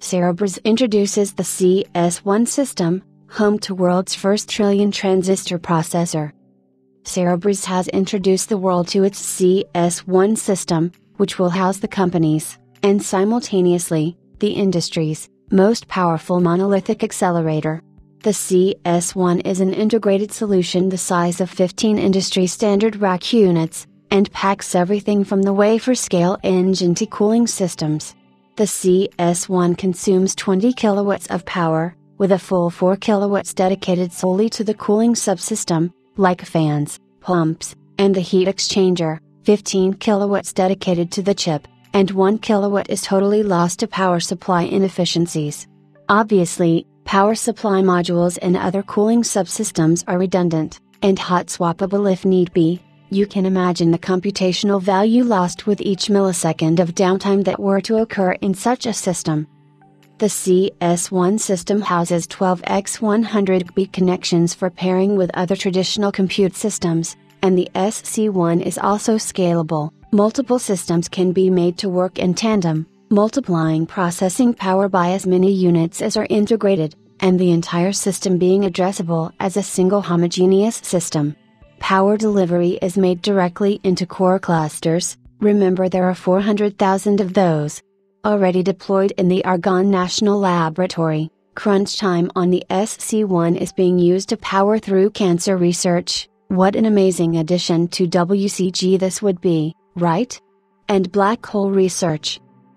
Cerebras introduces the CS1 system, home to world's first trillion transistor processor. Cerebras has introduced the world to its CS1 system, which will house the company's, and simultaneously, the industry's, most powerful monolithic accelerator. The CS1 is an integrated solution the size of 15 industry standard rack units, and packs everything from the wafer scale engine to cooling systems. The CS1 consumes 20 kilowatts of power, with a full 4 kilowatts dedicated solely to the cooling subsystem, like fans, pumps, and the heat exchanger, 15 kilowatts dedicated to the chip, and 1 kilowatt is totally lost to power supply inefficiencies. Obviously, power supply modules and other cooling subsystems are redundant, and hot swappable if need be, you can imagine the computational value lost with each millisecond of downtime that were to occur in such a system. The CS1 system houses 12x100 connections for pairing with other traditional compute systems, and the SC1 is also scalable. Multiple systems can be made to work in tandem, multiplying processing power by as many units as are integrated, and the entire system being addressable as a single homogeneous system. Power delivery is made directly into core clusters, remember there are 400,000 of those. Already deployed in the Argonne National Laboratory, crunch time on the SC1 is being used to power through cancer research. What an amazing addition to WCG this would be, right? And black hole research.